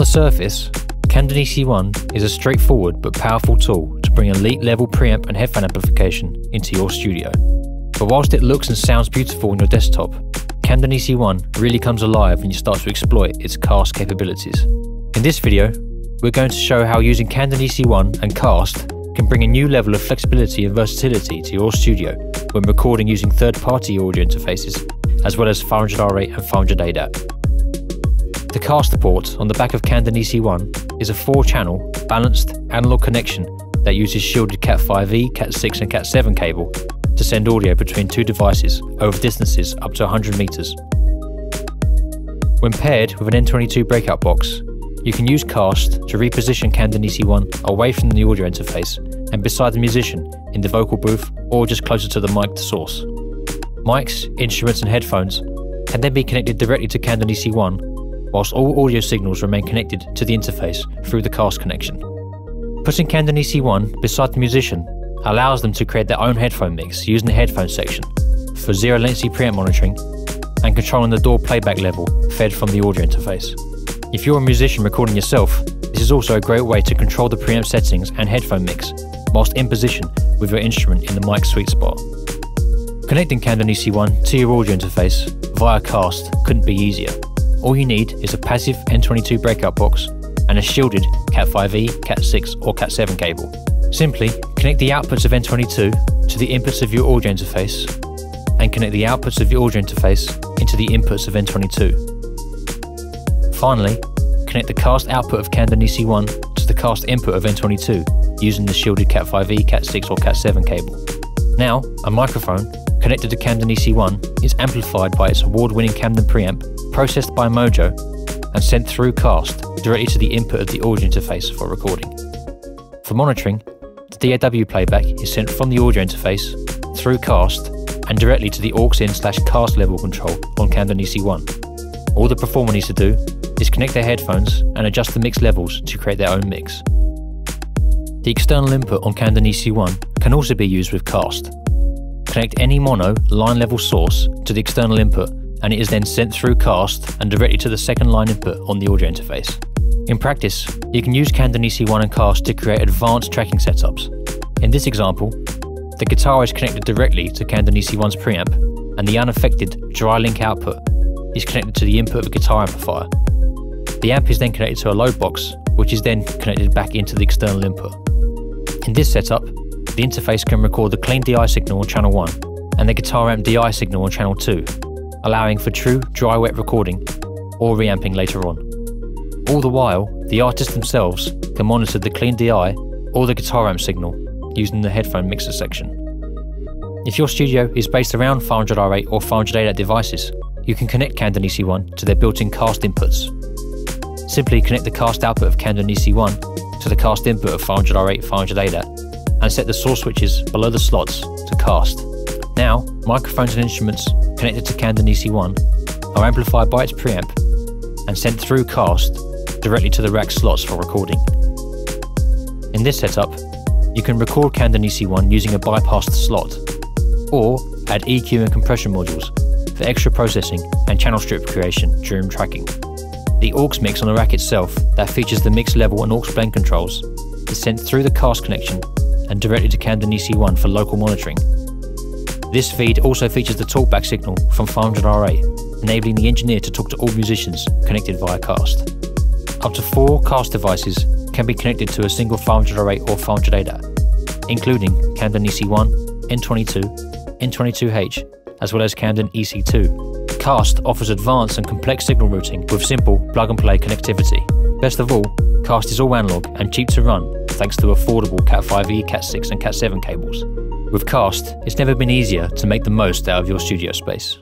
the surface, Camden EC1 is a straightforward but powerful tool to bring elite level preamp and headphone amplification into your studio. But whilst it looks and sounds beautiful on your desktop, Camden EC1 really comes alive when you start to exploit its cast capabilities. In this video, we're going to show how using Camden EC1 and cast can bring a new level of flexibility and versatility to your studio when recording using third-party audio interfaces, as well as 500R8 and 500 ADAT. The caster port on the back of Camden EC1 is a four-channel, balanced, analog connection that uses shielded Cat5e, Cat6 and Cat7 cable to send audio between two devices over distances up to 100 meters. When paired with an N22 breakout box, you can use Cast to reposition Camden EC1 away from the audio interface and beside the musician in the vocal booth or just closer to the mic to source. Mics, instruments and headphones can then be connected directly to Camden EC1 whilst all audio signals remain connected to the interface through the Cast connection. Putting Camden EC1 beside the musician allows them to create their own headphone mix using the headphone section for zero latency preamp monitoring and controlling the DAW playback level fed from the audio interface. If you're a musician recording yourself, this is also a great way to control the preamp settings and headphone mix whilst in position with your instrument in the mic sweet spot. Connecting Camden EC1 to your audio interface via Cast couldn't be easier. All you need is a passive N22 breakout box and a shielded Cat5e, Cat6 or Cat7 cable. Simply connect the outputs of N22 to the inputs of your audio interface and connect the outputs of your audio interface into the inputs of N22. Finally, connect the cast output of Camden EC1 to the cast input of N22 using the shielded Cat5e, Cat6 or Cat7 cable. Now, a microphone connected to Camden EC1 is amplified by its award-winning Camden preamp, processed by Mojo, and sent through cast directly to the input of the audio interface for recording. For monitoring, the DAW playback is sent from the audio interface through cast and directly to the aux in slash cast level control on Camden EC1. All the performer needs to do is connect their headphones and adjust the mix levels to create their own mix. The external input on Camden EC1 can also be used with Cast. Connect any mono line level source to the external input and it is then sent through Cast and directly to the second line input on the audio interface. In practice, you can use Camden EC1 and Cast to create advanced tracking setups. In this example, the guitar is connected directly to Camden EC1's preamp and the unaffected dry link output is connected to the input of a guitar amplifier. The amp is then connected to a load box, which is then connected back into the external input. In this setup, the interface can record the clean DI signal on channel 1 and the guitar amp DI signal on channel 2, allowing for true dry wet recording or reamping later on. All the while, the artists themselves can monitor the clean DI or the guitar amp signal using the headphone mixer section. If your studio is based around 500R8 or 500 devices, you can connect Camden EC1 to their built-in cast inputs Simply connect the cast output of Camden EC1 to the cast input of 500R8 500 ADAT and set the source switches below the slots to cast. Now, microphones and instruments connected to Camden EC1 are amplified by its preamp and sent through cast directly to the rack slots for recording. In this setup, you can record Camden EC1 using a bypassed slot, or add EQ and compression modules for extra processing and channel strip creation during tracking. The aux mix on the rack itself, that features the mix level and aux blend controls, is sent through the cast connection and directly to Camden EC1 for local monitoring. This feed also features the talkback signal from 500R8, enabling the engineer to talk to all musicians connected via cast. Up to four cast devices can be connected to a single 500R8 or 500 ADAT, including Camden EC1, N22, N22H, as well as Camden EC2. Cast offers advanced and complex signal routing with simple plug and play connectivity. Best of all, Cast is all analog and cheap to run thanks to affordable Cat5e, Cat6 and Cat7 cables. With Cast, it's never been easier to make the most out of your studio space.